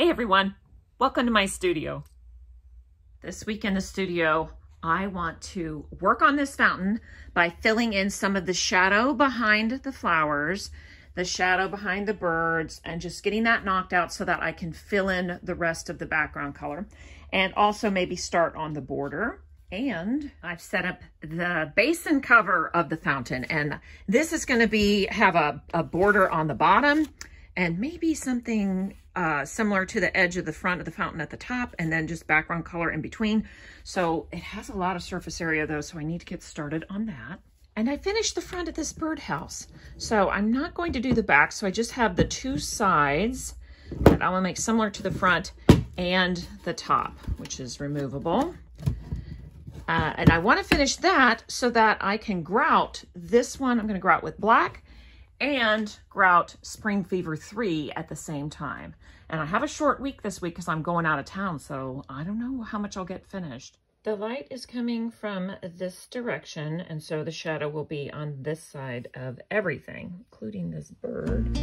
Hey everyone, welcome to my studio. This week in the studio, I want to work on this fountain by filling in some of the shadow behind the flowers, the shadow behind the birds, and just getting that knocked out so that I can fill in the rest of the background color. And also maybe start on the border. And I've set up the basin cover of the fountain. And this is gonna be have a, a border on the bottom and maybe something uh, similar to the edge of the front of the fountain at the top and then just background color in between. So it has a lot of surface area though, so I need to get started on that. And I finished the front of this birdhouse. So I'm not going to do the back, so I just have the two sides that I will make similar to the front and the top, which is removable. Uh, and I want to finish that so that I can grout this one. I'm going to grout with black and grout Spring Fever 3 at the same time. And I have a short week this week because I'm going out of town, so I don't know how much I'll get finished. The light is coming from this direction, and so the shadow will be on this side of everything, including this bird.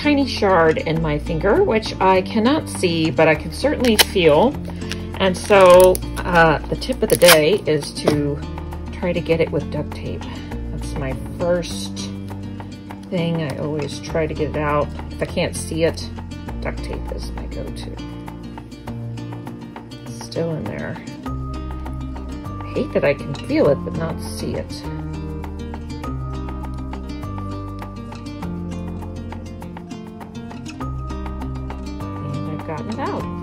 Tiny shard in my finger, which I cannot see, but I can certainly feel. And so uh, the tip of the day is to try to get it with duct tape. That's my first thing. I always try to get it out. If I can't see it, duct tape is my go-to. Still in there. I hate that I can feel it, but not see it. Gotten out.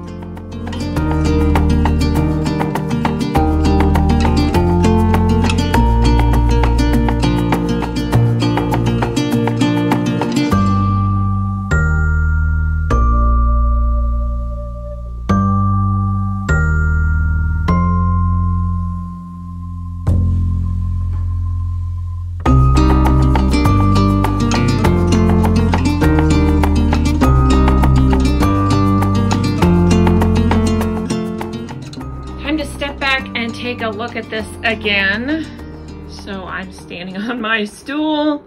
Look at this again. So I'm standing on my stool.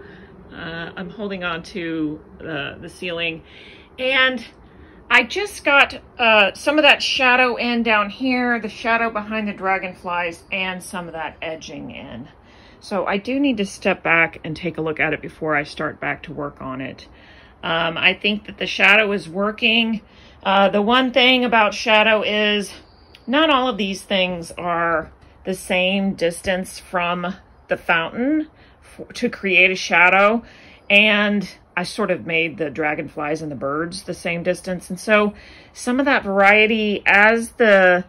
Uh, I'm holding on to the ceiling. And I just got uh, some of that shadow in down here, the shadow behind the dragonflies, and some of that edging in. So I do need to step back and take a look at it before I start back to work on it. Um, I think that the shadow is working. Uh, the one thing about shadow is not all of these things are the same distance from the fountain to create a shadow. And I sort of made the dragonflies and the birds the same distance. And so some of that variety as the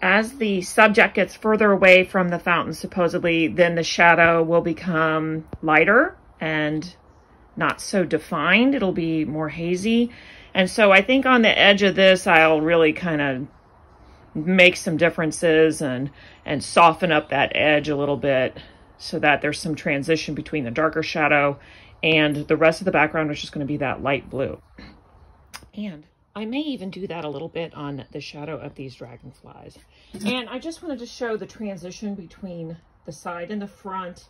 as the subject gets further away from the fountain, supposedly, then the shadow will become lighter and not so defined. It'll be more hazy. And so I think on the edge of this, I'll really kind of make some differences and, and soften up that edge a little bit so that there's some transition between the darker shadow and the rest of the background is just going to be that light blue. And I may even do that a little bit on the shadow of these dragonflies. And I just wanted to show the transition between the side and the front.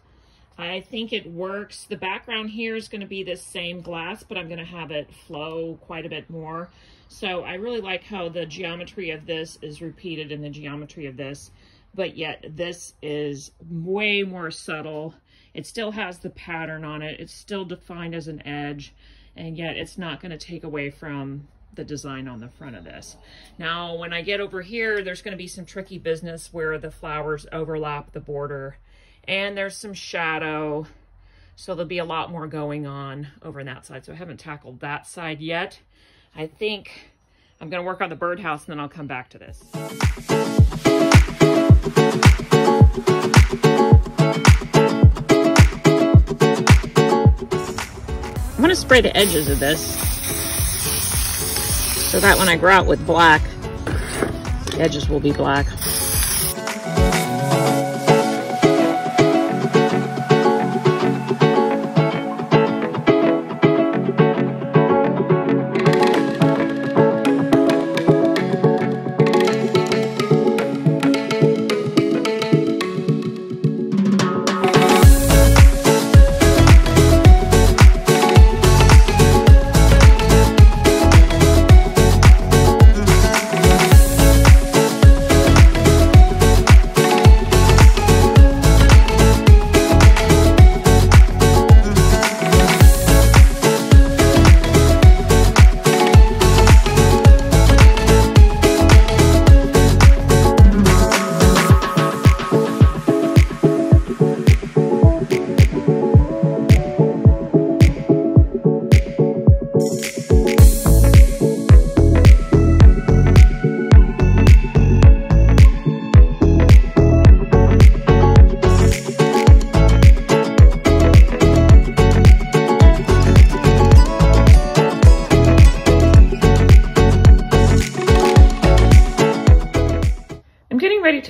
I think it works. The background here is going to be the same glass, but I'm going to have it flow quite a bit more. So I really like how the geometry of this is repeated in the geometry of this, but yet this is way more subtle. It still has the pattern on it. It's still defined as an edge, and yet it's not going to take away from the design on the front of this. Now, when I get over here, there's going to be some tricky business where the flowers overlap the border and there's some shadow. So there'll be a lot more going on over on that side. So I haven't tackled that side yet. I think I'm gonna work on the birdhouse and then I'll come back to this. I'm gonna spray the edges of this so that when I grout with black, the edges will be black.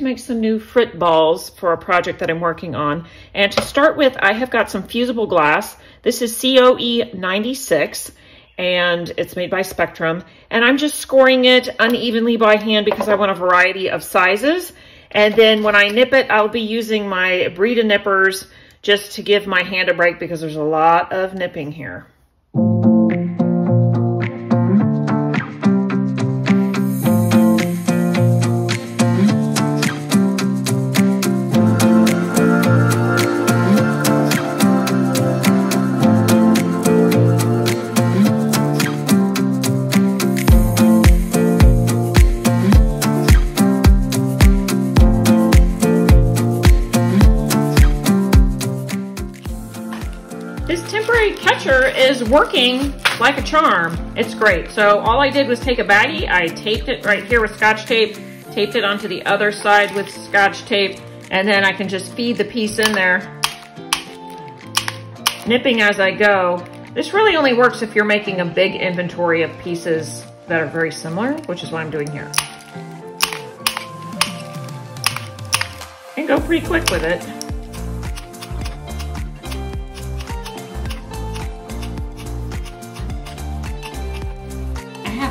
Make some new frit balls for a project that I'm working on. And to start with, I have got some fusible glass. This is COE 96 and it's made by Spectrum. And I'm just scoring it unevenly by hand because I want a variety of sizes. And then when I nip it, I'll be using my Brita nippers just to give my hand a break because there's a lot of nipping here. Like a charm. It's great. So all I did was take a baggie, I taped it right here with scotch tape, taped it onto the other side with scotch tape, and then I can just feed the piece in there, nipping as I go. This really only works if you're making a big inventory of pieces that are very similar, which is what I'm doing here. And go pretty quick with it.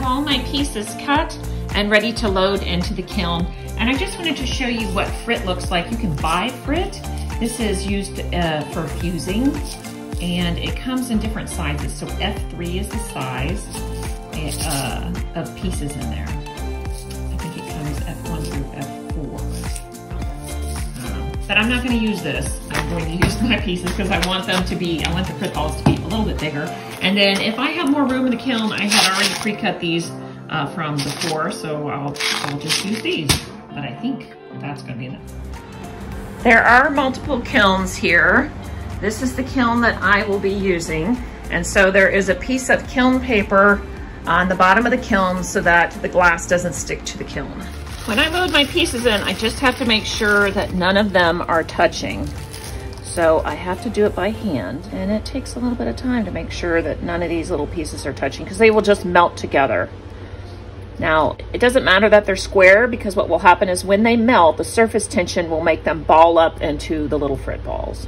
All my pieces cut and ready to load into the kiln. And I just wanted to show you what frit looks like. You can buy frit. This is used uh, for fusing and it comes in different sizes. So F3 is the size uh, of pieces in there. I think it comes F1 through F4. Um, but I'm not gonna use this. I'm going to use my pieces because I want them to be, I want the frit balls to be a little bit bigger. And then if I have more room in the kiln, I had already pre-cut these uh, from before, so I'll, I'll just use these. But I think that's gonna be enough. There are multiple kilns here. This is the kiln that I will be using. And so there is a piece of kiln paper on the bottom of the kiln so that the glass doesn't stick to the kiln. When I load my pieces in, I just have to make sure that none of them are touching. So I have to do it by hand and it takes a little bit of time to make sure that none of these little pieces are touching because they will just melt together. Now, it doesn't matter that they're square because what will happen is when they melt, the surface tension will make them ball up into the little frit balls.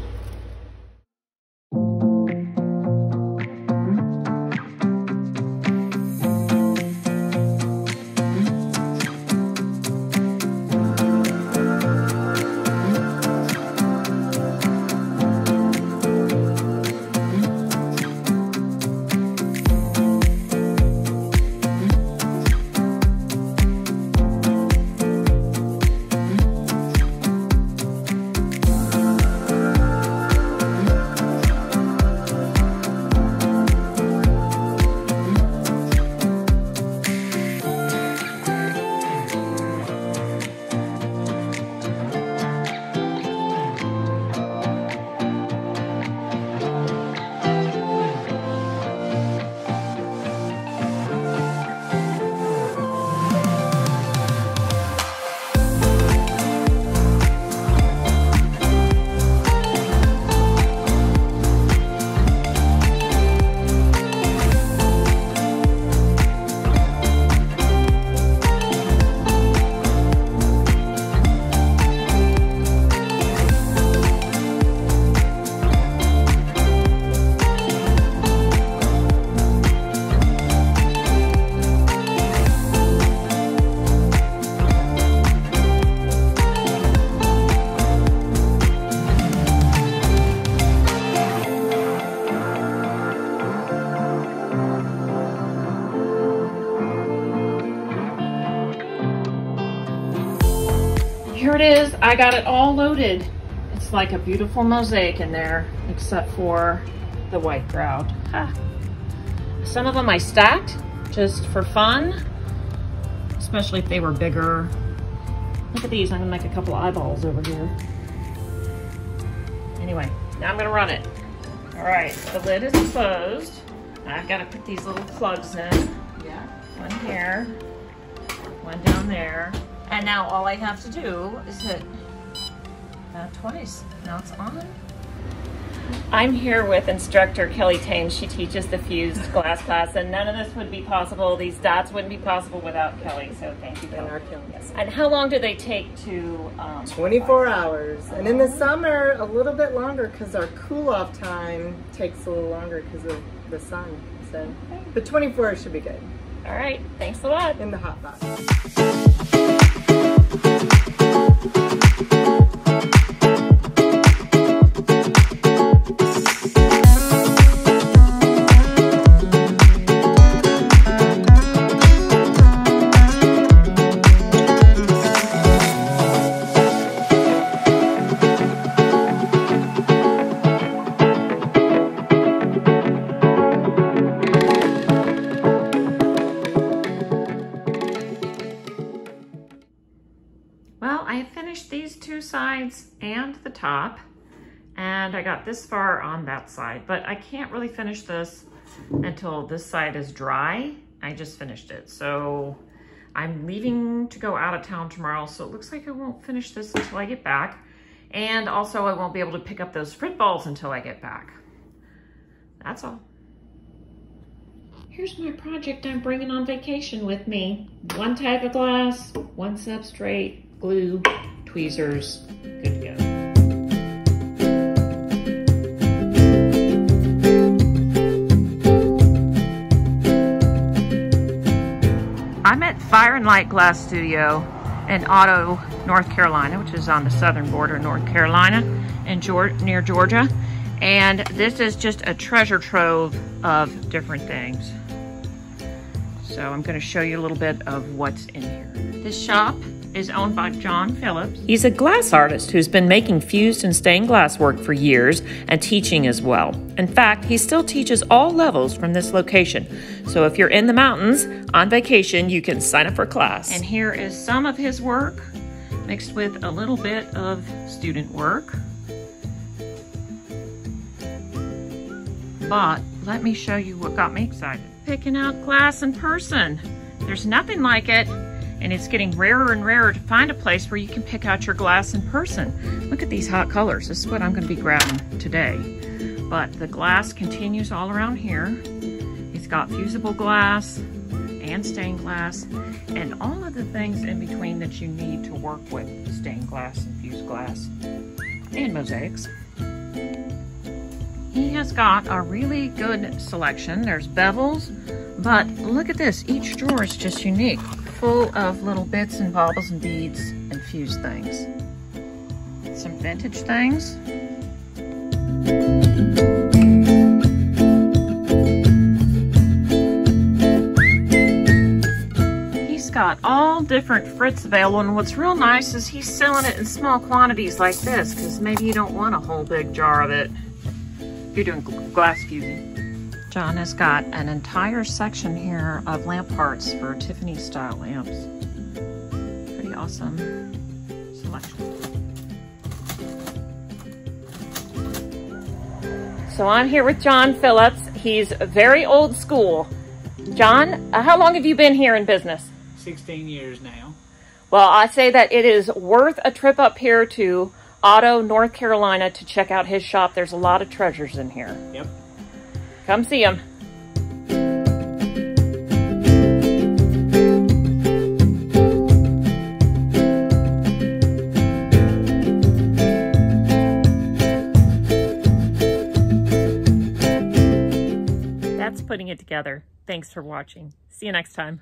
I got it all loaded. It's like a beautiful mosaic in there, except for the white grout. Some of them I stacked just for fun, especially if they were bigger. Look at these, I'm gonna make a couple eyeballs over here. Anyway, now I'm gonna run it. All right, the lid is closed. I've gotta put these little plugs in. Yeah. One here, one down there. And now all I have to do is hit that twice. Now it's on. I'm here with instructor Kelly Thames. She teaches the fused glass class, and none of this would be possible. These dots wouldn't be possible without Kelly. So thank you, Kelly. Yes. And how long do they take to? Um, 24 hours, and in the summer a little bit longer because our cool off time takes a little longer because of the sun. So, but 24 should be good. All right. Thanks a lot. In the hot box. Top. And I got this far on that side, but I can't really finish this until this side is dry. I just finished it. So I'm leaving to go out of town tomorrow. So it looks like I won't finish this until I get back. And also I won't be able to pick up those Frit balls until I get back. That's all. Here's my project I'm bringing on vacation with me. One type of glass, one substrate, glue, tweezers, I'm at Fire and Light Glass Studio in Otto, North Carolina, which is on the southern border of North Carolina and near Georgia. And this is just a treasure trove of different things. So I'm gonna show you a little bit of what's in here. This shop is owned by John Phillips. He's a glass artist who's been making fused and stained glass work for years and teaching as well. In fact, he still teaches all levels from this location. So if you're in the mountains on vacation, you can sign up for class. And here is some of his work mixed with a little bit of student work. But let me show you what got me excited. Picking out glass in person. There's nothing like it and it's getting rarer and rarer to find a place where you can pick out your glass in person. Look at these hot colors. This is what I'm gonna be grabbing today. But the glass continues all around here. It's got fusible glass and stained glass and all of the things in between that you need to work with stained glass and fused glass and mosaics. He has got a really good selection. There's bevels, but look at this. Each drawer is just unique full of little bits and baubles and beads and fused things. Some vintage things. He's got all different frits available and what's real nice is he's selling it in small quantities like this because maybe you don't want a whole big jar of it you're doing glass fusing. John has got an entire section here of lamp parts for Tiffany style lamps. Pretty awesome selection. So I'm here with John Phillips. He's very old school. John, uh, how long have you been here in business? 16 years now. Well, I say that it is worth a trip up here to Otto, North Carolina to check out his shop. There's a lot of treasures in here. Yep. Come see him. That's putting it together. Thanks for watching. See you next time.